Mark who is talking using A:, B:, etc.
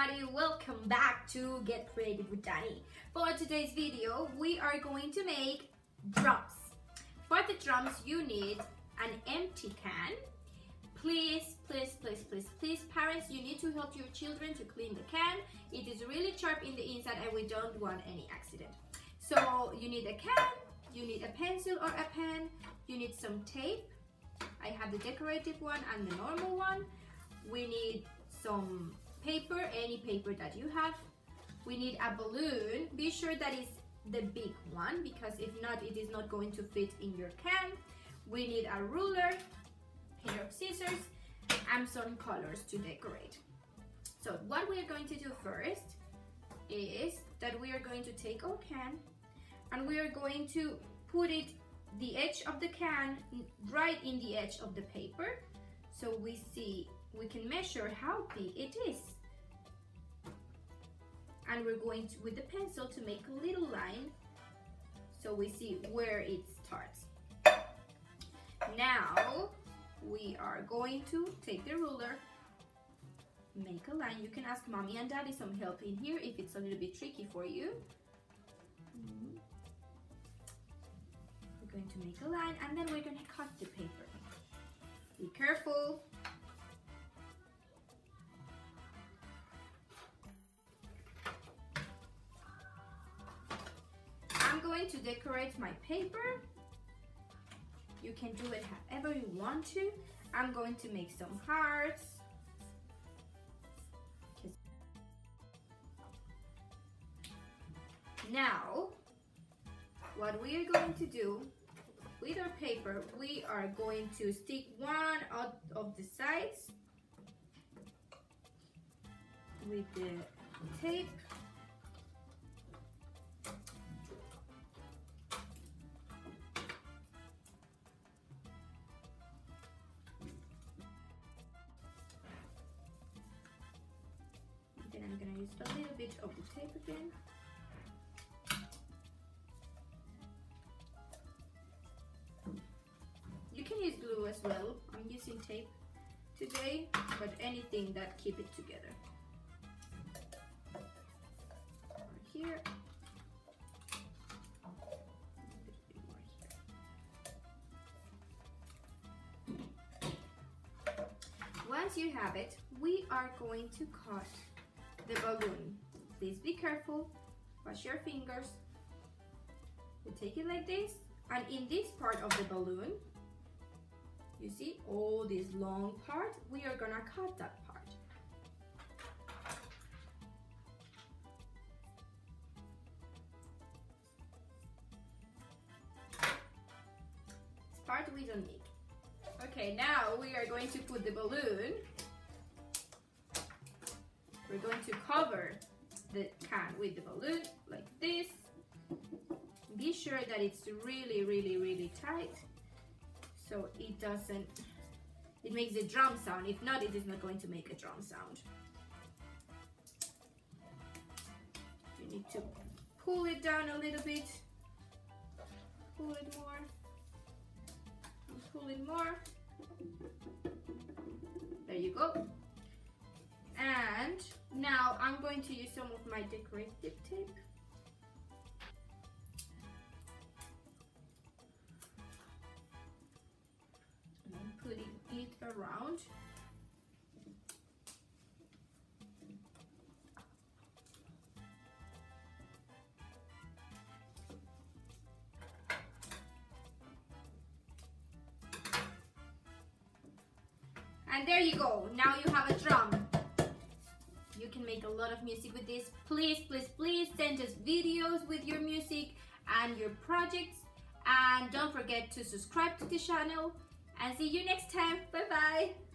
A: everybody, welcome back to Get Creative with Dani. For today's video, we are going to make drums. For the drums, you need an empty can. Please, please, please, please, please, parents, you need to help your children to clean the can. It is really sharp in the inside and we don't want any accident. So you need a can, you need a pencil or a pen, you need some tape. I have the decorative one and the normal one. We need some paper, any paper that you have. We need a balloon. Be sure that is the big one because if not, it is not going to fit in your can. We need a ruler, pair of scissors, and some colors to decorate. So what we are going to do first is that we are going to take our can and we are going to put it the edge of the can right in the edge of the paper so we see we can measure how big it is. And we're going to with the pencil to make a little line. So we see where it starts. Now we are going to take the ruler make a line. You can ask mommy and daddy some help in here if it's a little bit tricky for you. Mm-hmm. We're going to make a line and then we're going to cut the paper be careful I'm going to decorate my paper. You can do it however you want to. I'm going to make some hearts. Now, what we are going to do with our paper, we are going to stick one out of the sides. With the tape. Then I'm gonna use a little bit of the tape again. Well. I'm using tape today, but anything that keep it together. here. Once you have it, we are going to cut the balloon. Please be careful, wash your fingers. You take it like this, and in this part of the balloon, you see all this long part, we are gonna cut that part. This part we don't need. Okay, now we are going to put the balloon we're going to cover the can with the balloon like this. Be sure that it's really, really, really tight so it doesn't, it makes a drum sound. If not, it is not going to make a drum sound. You need to pull it down a little bit, pull it more, pull it more. There you go. And now I'm going to use some of my decorative tape. Around. And there you go. Now you have a drum You can make a lot of music with this. Please, please, please send us videos with your music and your projects. And don't forget to subscribe to the channel. And see you next time. Bye-bye.